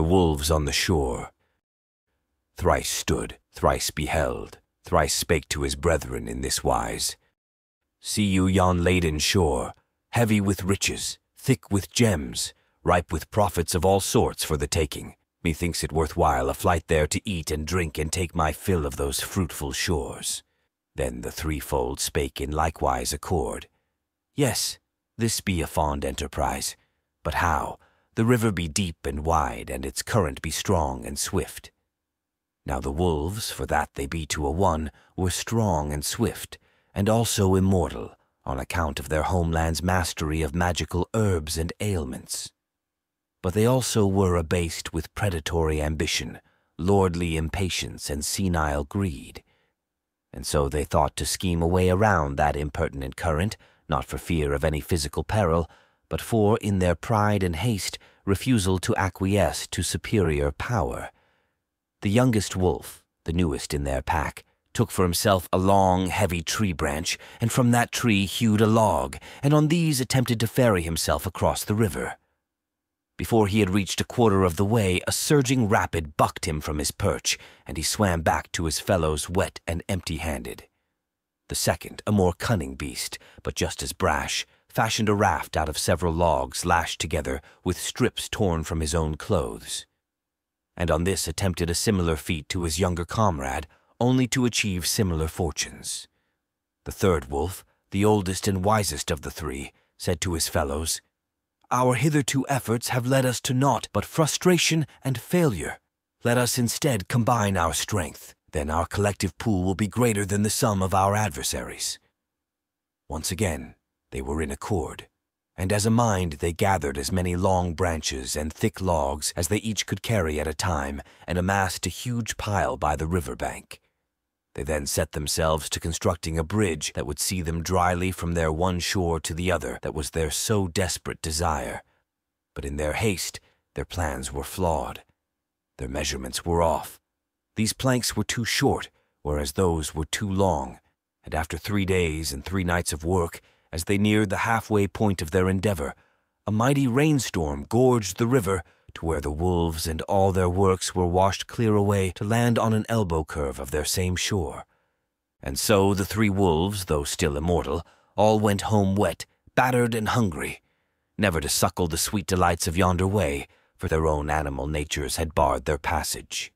the wolves on the shore. Thrice stood, thrice beheld, thrice spake to his brethren in this wise See you yon laden shore, heavy with riches, thick with gems, ripe with profits of all sorts for the taking. Methinks it worth while a flight there to eat and drink and take my fill of those fruitful shores. Then the threefold spake in likewise accord. Yes, this be a fond enterprise, but how? The river be deep and wide, and its current be strong and swift. Now the wolves, for that they be to a one, were strong and swift, and also immortal, on account of their homeland's mastery of magical herbs and ailments. But they also were abased with predatory ambition, lordly impatience, and senile greed. And so they thought to scheme a way around that impertinent current, not for fear of any physical peril, but for, in their pride and haste, refusal to acquiesce to superior power. The youngest wolf, the newest in their pack, took for himself a long, heavy tree branch, and from that tree hewed a log, and on these attempted to ferry himself across the river. Before he had reached a quarter of the way, a surging rapid bucked him from his perch, and he swam back to his fellows wet and empty-handed. The second, a more cunning beast, but just as brash, fashioned a raft out of several logs lashed together with strips torn from his own clothes. And on this attempted a similar feat to his younger comrade, only to achieve similar fortunes. The third wolf, the oldest and wisest of the three, said to his fellows, Our hitherto efforts have led us to naught but frustration and failure. Let us instead combine our strength. Then our collective pool will be greater than the sum of our adversaries. Once again, they were in accord, and as a mind they gathered as many long branches and thick logs as they each could carry at a time and amassed a huge pile by the river bank. They then set themselves to constructing a bridge that would see them dryly from their one shore to the other that was their so desperate desire. But in their haste, their plans were flawed. Their measurements were off. These planks were too short, whereas those were too long, and after three days and three nights of work, as they neared the halfway point of their endeavor, a mighty rainstorm gorged the river to where the wolves and all their works were washed clear away to land on an elbow curve of their same shore. And so the three wolves, though still immortal, all went home wet, battered and hungry, never to suckle the sweet delights of yonder way, for their own animal natures had barred their passage.